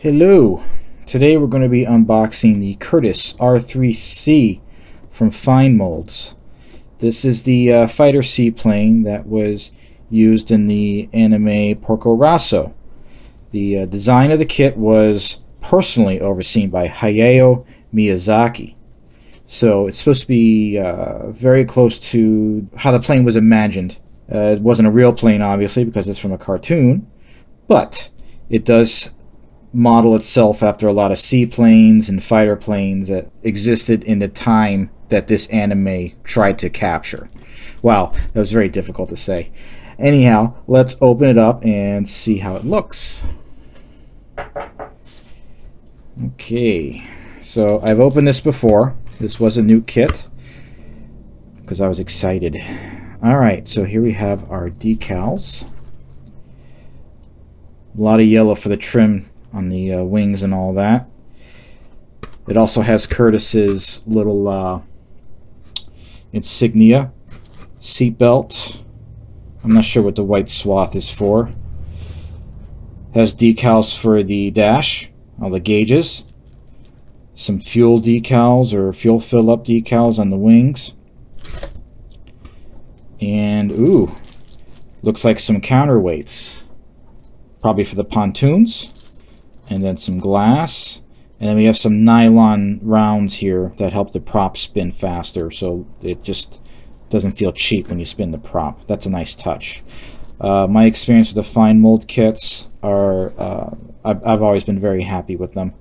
Hello! Today we're going to be unboxing the Curtiss R3C from Fine Molds. This is the uh, fighter seaplane that was used in the anime Porco Rosso. The uh, design of the kit was personally overseen by Hayao Miyazaki. So it's supposed to be uh, very close to how the plane was imagined. Uh, it wasn't a real plane, obviously, because it's from a cartoon, but it does model itself after a lot of seaplanes and fighter planes that existed in the time that this anime tried to capture. Wow, that was very difficult to say. Anyhow, let's open it up and see how it looks. Okay, so I've opened this before. This was a new kit because I was excited. Alright, so here we have our decals. A lot of yellow for the trim on the uh, wings and all that. It also has Curtiss's little uh, insignia, seatbelt. I'm not sure what the white swath is for. Has decals for the dash, all the gauges. Some fuel decals or fuel fill up decals on the wings. And, ooh, looks like some counterweights. Probably for the pontoons and then some glass. And then we have some nylon rounds here that help the prop spin faster, so it just doesn't feel cheap when you spin the prop. That's a nice touch. Uh, my experience with the fine mold kits are, uh, I've, I've, always been very happy with them.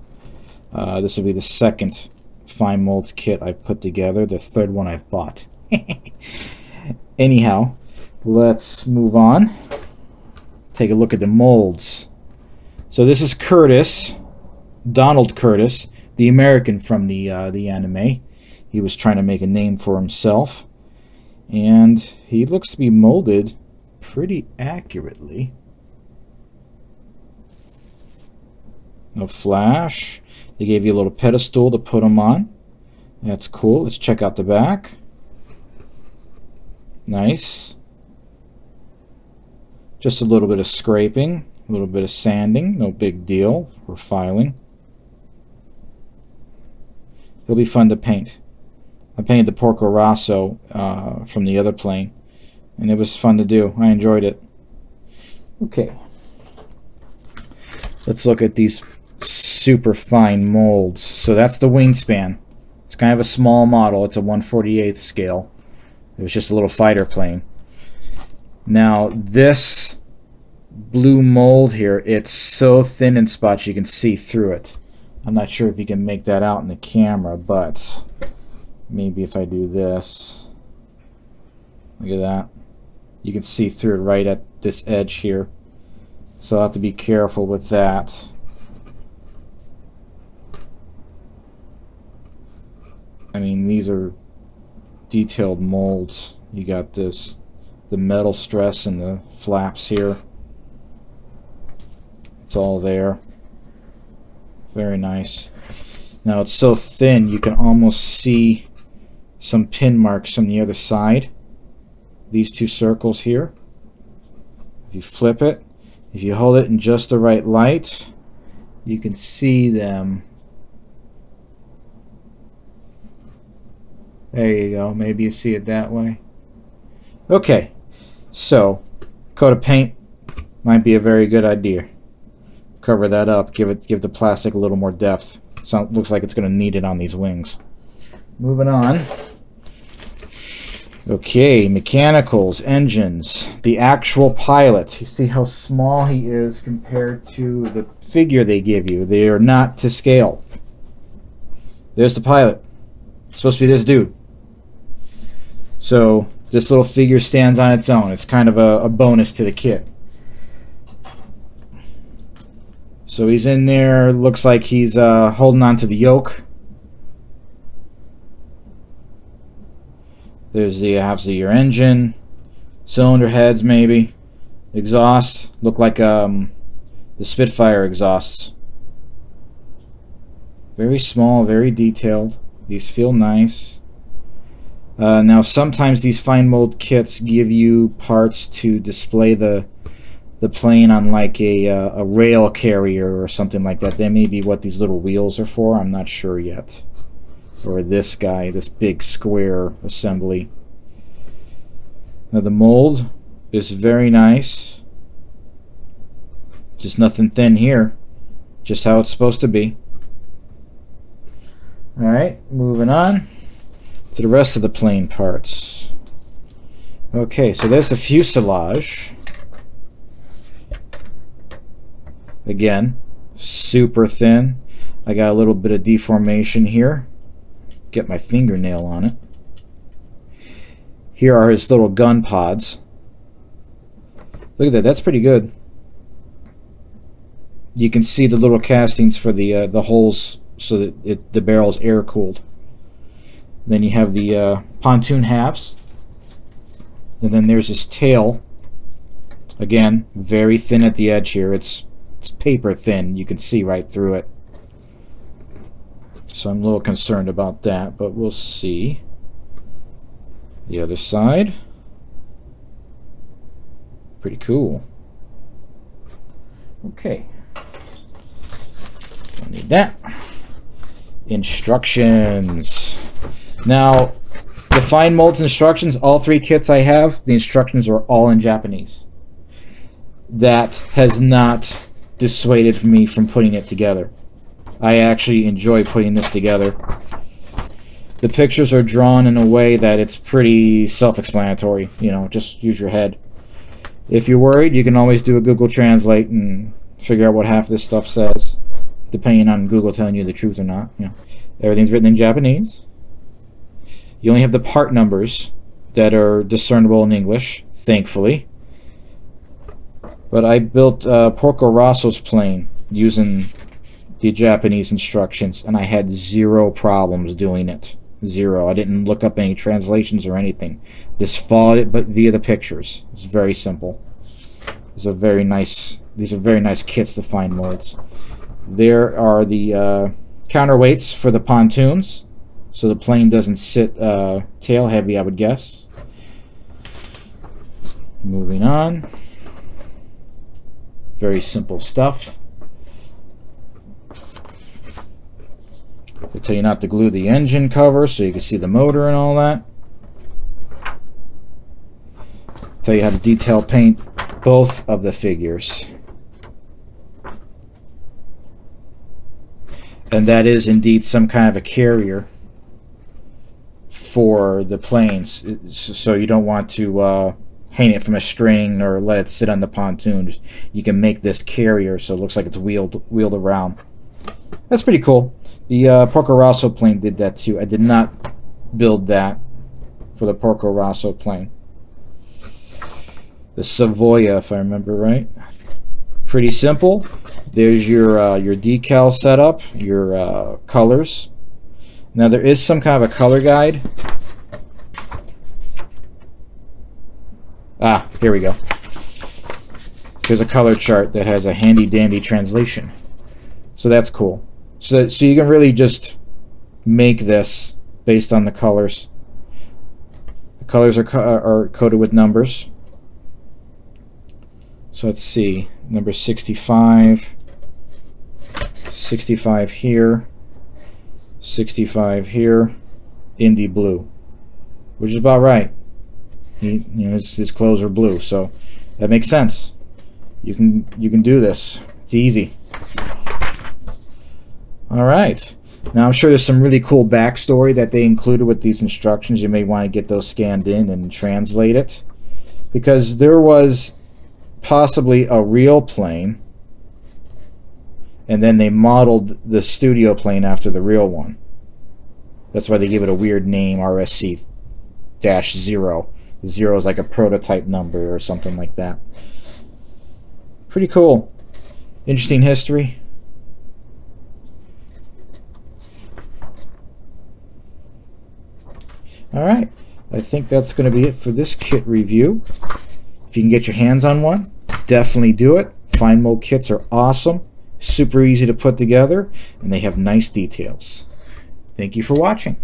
Uh, this will be the second fine mold kit I've put together, the third one I've bought. Anyhow, let's move on. Take a look at the molds. So this is Curtiss, Donald Curtiss, the American from the uh, the anime. He was trying to make a name for himself, and he looks to be molded pretty accurately. No flash. They gave you a little pedestal to put them on. That's cool. Let's check out the back. Nice. Just a little bit of scraping. A little bit of sanding, no big deal for filing. It'll be fun to paint. I painted the Porco Rosso uh, from the other plane, and it was fun to do. I enjoyed it. Okay. Let's look at these super fine molds. So that's the wingspan. It's kind of a small model. It's a 148th scale. It was just a little fighter plane. Now this blue mold here, it's so thin in spots you can see through it. I'm not sure if you can make that out in the camera, but maybe if I do this, look at that. You can see through it right at this edge here. So I'll have to be careful with that. I mean, these are detailed molds. You got this, the metal stress and the flaps here. It's all there. Very nice. Now it's so thin you can almost see some pin marks on the other side. These two circles here. If you flip it, if you hold it in just the right light, you can see them. There you go. Maybe you see it that way. Okay, so coat of paint might be a very good idea cover that up, give it give the plastic a little more depth. So it looks like it's going to need it on these wings. Moving on. Okay, mechanicals, engines, the actual pilot. You see how small he is compared to the figure they give you. They are not to scale. There's the pilot. It's supposed to be this dude. So this little figure stands on its own. It's kind of a, a bonus to the kit. So he's in there. Looks like he's uh, holding on to the yoke. There's the obviously your engine, cylinder heads maybe, exhaust. Look like um, the Spitfire exhausts. Very small, very detailed. These feel nice. Uh, now sometimes these fine mold kits give you parts to display the the plane on like a, uh, a rail carrier or something like that. That may be what these little wheels are for. I'm not sure yet. Or this guy, this big square assembly. Now the mold is very nice. Just nothing thin here. Just how it's supposed to be. Alright, moving on to the rest of the plane parts. Okay, so there's the fuselage. Again, super thin. I got a little bit of deformation here. Get my fingernail on it. Here are his little gun pods. Look at that, that's pretty good. You can see the little castings for the uh, the holes so that it, the barrel's air cooled. Then you have the uh, pontoon halves. And then there's his tail. Again, very thin at the edge here. It's, it's paper thin. You can see right through it. So I'm a little concerned about that, but we'll see. The other side. Pretty cool. Okay. Don't need that. Instructions. Now, the fine molds instructions, all three kits I have, the instructions are all in Japanese. That has not dissuaded me from putting it together. I actually enjoy putting this together. The pictures are drawn in a way that it's pretty self-explanatory. You know, just use your head. If you're worried, you can always do a Google Translate and figure out what half this stuff says, depending on Google telling you the truth or not. You know, everything's written in Japanese. You only have the part numbers that are discernible in English, thankfully. But I built uh, Porco Rosso's plane using the Japanese instructions, and I had zero problems doing it. Zero. I didn't look up any translations or anything. Just followed it but via the pictures. It's very simple. These are very nice. These are very nice kits to Fine Molds. There are the uh, counterweights for the pontoons so the plane doesn't sit uh, tail heavy, I would guess. Moving on. Very simple stuff. They tell you not to glue the engine cover so you can see the motor and all that. Tell you how to detail paint both of the figures. And that is indeed some kind of a carrier for the planes, so you don't want to uh, hang it from a string or let it sit on the pontoon. You can make this carrier so it looks like it's wheeled wheeled around. That's pretty cool. The uh, Porco Rosso plane did that too. I did not build that for the Porco Rosso plane. The Savoia, if I remember right. Pretty simple. There's your uh, your decal setup, your uh, colors. Now there is some kind of a color guide. Ah, here we go. There's a color chart that has a handy dandy translation. So that's cool. So, so you can really just make this based on the colors. The colors are, co are coded with numbers. So let's see, number 65, 65 here, 65 here, Indy blue, which is about right. He, you know, his, his clothes are blue, so that makes sense. You can you can do this. It's easy. All right. Now I'm sure there's some really cool backstory that they included with these instructions. You may want to get those scanned in and translate it, because there was possibly a real plane and then they modeled the studio plane after the real one. That's why they gave it a weird name, RSC dash zero. Zero is like a prototype number or something like that. Pretty cool. Interesting history. Alright, I think that's going to be it for this kit review. If you can get your hands on one, definitely do it. Fine mold kits are awesome super easy to put together, and they have nice details. Thank you for watching.